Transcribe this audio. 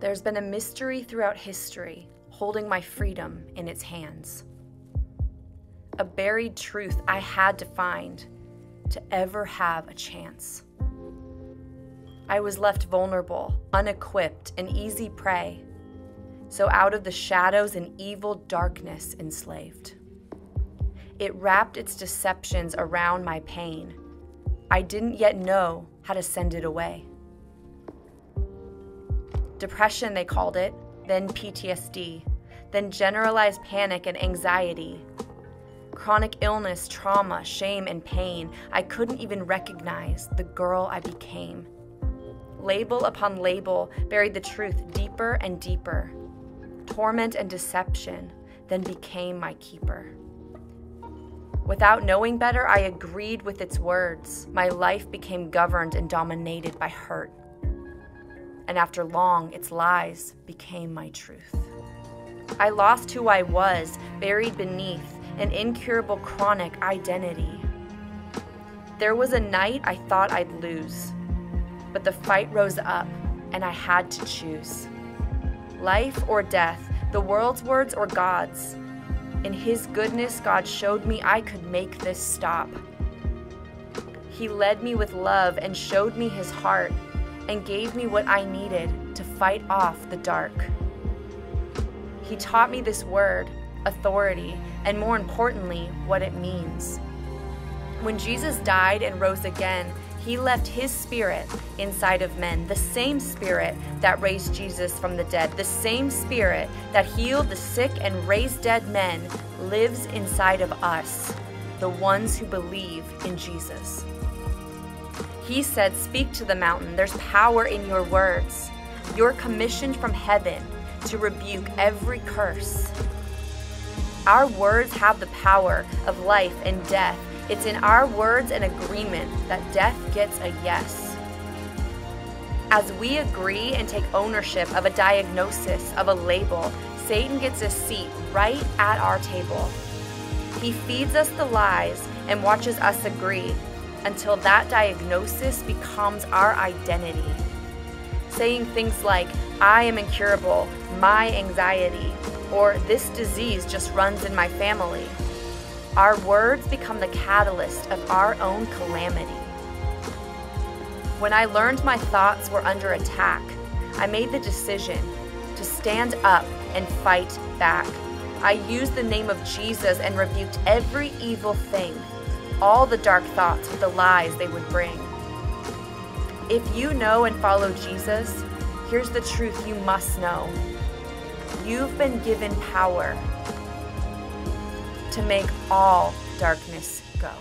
There's been a mystery throughout history holding my freedom in its hands. A buried truth I had to find to ever have a chance. I was left vulnerable, unequipped, an easy prey. So out of the shadows and evil darkness enslaved. It wrapped its deceptions around my pain. I didn't yet know how to send it away. Depression, they called it, then PTSD, then generalized panic and anxiety. Chronic illness, trauma, shame, and pain. I couldn't even recognize the girl I became. Label upon label buried the truth deeper and deeper. Torment and deception then became my keeper. Without knowing better, I agreed with its words. My life became governed and dominated by hurt. And after long, its lies became my truth. I lost who I was, buried beneath an incurable chronic identity. There was a night I thought I'd lose, but the fight rose up and I had to choose. Life or death, the world's words or God's. In His goodness, God showed me I could make this stop. He led me with love and showed me His heart and gave me what I needed to fight off the dark. He taught me this word, authority, and more importantly, what it means. When Jesus died and rose again, he left his spirit inside of men, the same spirit that raised Jesus from the dead, the same spirit that healed the sick and raised dead men lives inside of us, the ones who believe in Jesus. He said, Speak to the mountain, there's power in your words. You're commissioned from heaven to rebuke every curse. Our words have the power of life and death it's in our words and agreement that death gets a yes. As we agree and take ownership of a diagnosis, of a label, Satan gets a seat right at our table. He feeds us the lies and watches us agree until that diagnosis becomes our identity. Saying things like, I am incurable, my anxiety, or this disease just runs in my family. Our words become the catalyst of our own calamity. When I learned my thoughts were under attack, I made the decision to stand up and fight back. I used the name of Jesus and rebuked every evil thing, all the dark thoughts with the lies they would bring. If you know and follow Jesus, here's the truth you must know. You've been given power to make all darkness go.